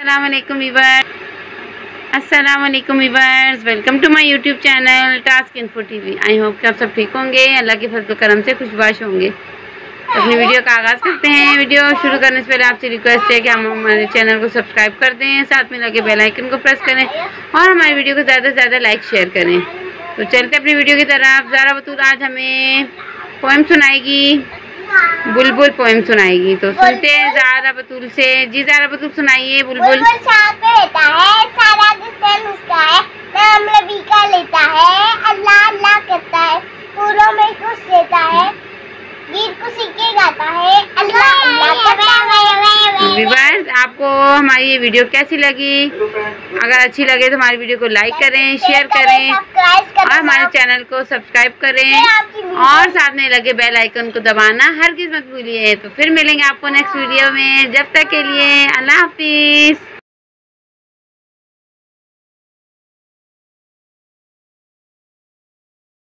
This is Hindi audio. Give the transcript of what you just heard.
वालेकुम viewer viewers welcome to my YouTube channel task info TV I hope कि आप सब ठीक होंगे अल्लाह के फजल करम से खुशबाश होंगे। अपनी वीडियो का आगाज़ करते हैं। वीडियो शुरू करने से पहले आपसे रिक्वेस्ट है कि हम हमारे चैनल को सब्सक्राइब कर दें साथ में लगे बेल आइकन को प्रेस करें और हमारी वीडियो को ज़्यादा से ज़्यादा लाइक शेयर करें। तो चलते अपनी वीडियो की तरफ़। ज़ारा बतूल आज हमें पोएम सुनाएगी। बुलबुल पोएम सुनाएगी। तो सुनते हैं ज़ारा बतूल से। जी ज़ारा बतूल सुनाइए बुलबुल। बुल छाप पे रहता है सारा दिन उसका है नाम रबी का लेता है अल्लाह अल्लाह करता है पूरों में खुश रहता है गीत को सीख के गाता है अल्लाह अल्लाह करता है विवर्स आपको हमारी ये वीडियो कैसी लगी? अगर अच्छी लगे तो हमारी वीडियो को लाइक करें शेयर करें और हमारे चैनल को सब्सक्राइब करें और साथ में लगे बेल आइकन को दबाना हर किस्मत भूलिए। तो फिर मिलेंगे आपको नेक्स्ट वीडियो में। जब तक के लिए अल्लाह हाफिज।